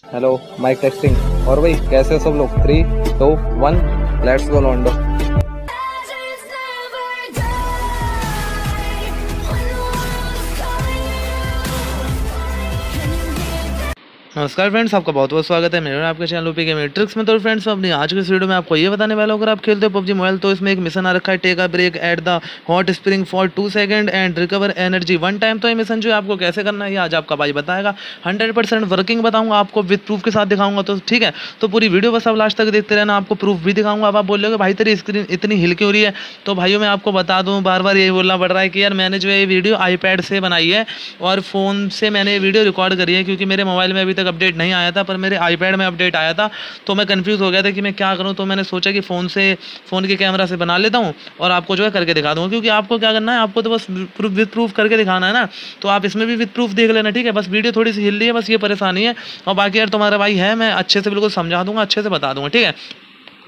Hello mic testing और भाई कैसे सब लोग? Three two one let's go लॉन्डो नमस्कार फ्रेंड्स आपका बहुत बहुत स्वागत है। मेरे आपके चैनल पे गेम ट्रिक्स में। तो फ्रेंड्स अपनी आज के वीडियो में आपको ये बताने वाला हूँ, अगर आप खेलते हो पबजी मोबाइल तो इसमें एक मिशन आ रखा है take a break at the hot spring for two second and recover energy one time तो ये मिशन जो है, आपको कैसे करना है आज आपका भाई बताएगा। हंड्रेड वर्किंग बताऊँगा, आपको विथ प्रूफ के साथ दिखाऊँगा। तो ठीक है तो पूरी वीडियो बस आप लास्ट तक देखते रहना, आपको प्रूफ भी दिखाऊँगा। अब आप बोल रहे भाई तेरी स्क्रीन इतनी हिल क्यों रही है तो भाइयों, मैं आपको बता दूँ बार बार यही बोलना पड़ रहा है कि यार, मैंने जो है ये वीडियो आईपैड से बनाई है, और फ़ोन से मैंने ये वीडियो रिकॉर्ड करी है, क्योंकि मेरे मोबाइल में अभी तक अपडेट नहीं आया था, पर मेरे आईपैड में अपडेट आया था। तो मैं कंफ्यूज हो गया था कि मैं क्या करूँ तो मैंने सोचा कि फ़ोन से फ़ोन के कैमरा से बना लेता हूँ और आपको जो है करके दिखा दूँगा। क्योंकि आपको क्या करना है, आपको तो बस विद प्रूफ करके दिखाना है ना। तो आप इसमें भी विद प्रूफ देख लेना, ठीक है? बस वीडियो थोड़ी सी हिल रही है, बस ये परेशानी है। और बाकी यार, तुम्हारा भाई है, मैं अच्छे से बिल्कुल समझा दूँगा, अच्छे से बता दूँगा, ठीक है?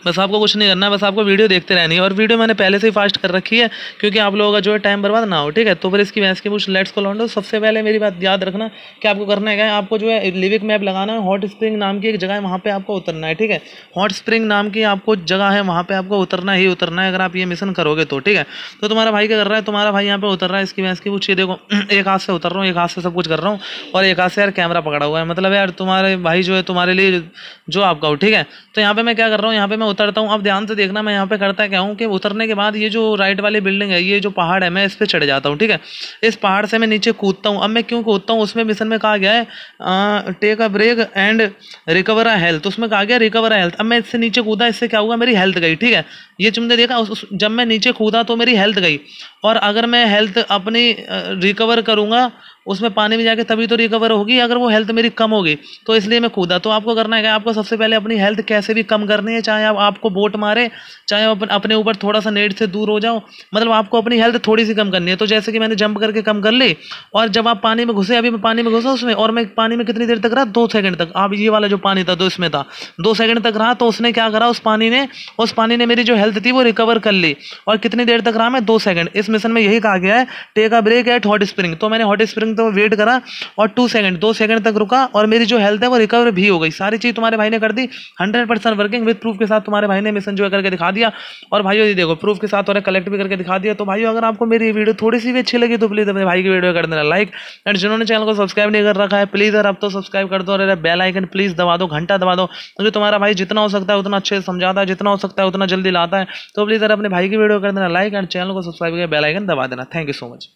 बस आपको कुछ नहीं करना है बस आपको वीडियो देखते रहनी है। और वीडियो मैंने पहले से ही फास्ट कर रखी है, क्योंकि आप लोगों का जो है टाइम बर्बाद ना हो, ठीक है? तो फिर इसकी भैंस की पूछ लेट्स को लॉन्डो सबसे पहले मेरी बात याद रखना कि आपको करना है क्या है, आपको जो है लिविक मैप लगाना है हॉट स्प्रिंग नाम की एक जगह है, वहाँ पर आपको उतरना है, ठीक है? हॉट स्प्रिंग नाम की आपको जगह है, वहाँ पर आपको उतरना ही उतरना है, अगर आप ये मिशन करोगे तो ठीक है? तो तुम्हारा भाई क्या कर रहा है, तुम्हारा भाई यहाँ पर उतर रहा है, इसकी भैंस की पूछ ये देखो, एक हाथ से उतर रहा हूँ, एक हाथ से सब कुछ कर रहा हूँ, और एक हाथ से यार कैमरा पकड़ा हुआ है। मतलब यार तुम्हारे भाई जो है, तुम्हारे लिए जो आपका हो, ठीक है? तो यहाँ पे मैं क्या कर रहा हूँ, यहाँ पे मैं उतरता हूँ। अब ध्यान से देखना मैं यहाँ पे करता क्या हूँ कि उतरने के बाद ये जो राइट वाली बिल्डिंग है ये जो पहाड़ है मैं इस पर चढ़ जाता हूँ ठीक है? इस पहाड़ से मैं नीचे कूदता हूँ। अब मैं क्यों कूदता हूँ? उसमें मिशन में कहा गया है take a break and recover a health उसमें कहा गया रिकवर अ हेल्थ अब मैं इससे नीचे कूदा इससे क्या हुआ? मेरी हेल्थ गई ठीक है? ये तुमने देखा उस, जब मैं नीचे कूदा तो मेरी हेल्थ गई। और अगर मैं हेल्थ अपनी रिकवर करूँगा उसमें पानी में जाके तभी तो रिकवर होगी अगर वो हेल्थ मेरी कम होगी। तो इसलिए मैं कूदा। तो आपको करना है क्या आपको सबसे पहले अपनी हेल्थ कैसे भी कम करनी है, चाहे आप, आपको बोट मारे, चाहे आप अपने ऊपर थोड़ा सा नेट से दूर हो जाओ मतलब आपको अपनी हेल्थ थोड़ी सी कम करनी है। तो जैसे कि मैंने जंप करके कम कर ली, और जब आप पानी में घुसे, अभी मैं पानी में घुसा उसमें, और मैं पानी में कितनी देर तक रहा? दो सेकंड तक। आप ये वाला जो पानी था, दो इसमें था। दो सेकंड तक रहा तो उसने क्या करा? उस पानी ने, उस पानी ने मेरी जो हेल्थ थी वो रिकवर कर ली। और कितनी देर तक रहा मैं? दो सेकंड इस मिशन में यही कहा गया है take a break at hot spring तो मैंने हॉट स्प्रिंग तो वेट करा और टू सेकंड दो सेकंड तक रुका और मेरी जो हेल्थ है वो रिकवर भी हो गई। सारी चीज़ तुम्हारे भाई ने कर दी। Hundred percent working with proof के साथ तुम्हारे भाई ने मिशन जो है करके दिखा दिया। और भाइयों, ये देखो प्रूफ के साथ और कलेक्ट भी करके दिखा दिया। तो भाइयों, अगर आपको मेरी वीडियो थोड़ी सी भी अच्छी लगी तो प्लीज़ अपने भाई की वीडियो कर देना लाइक एंड जिन्होंने चैनल को सब्सक्राइब नहीं कर रखा है प्लीज़ अगर अब तो सब्सक्राइब कर दो और बेल आइकन प्लीज़ दबा दो, घंटा दबा दो। क्योंकि तुम्हारा भाई जितना हो सकता है, उतना अच्छे से समझाता है, जितना हो सकता है, उतना जल्दी लाता है। तो प्लीज़ अगर अपने भाई की वीडियो कर देना लाइक एंड चैनल को सब्सक्राइब करके बेल आइकन दबा देना। Thank you so much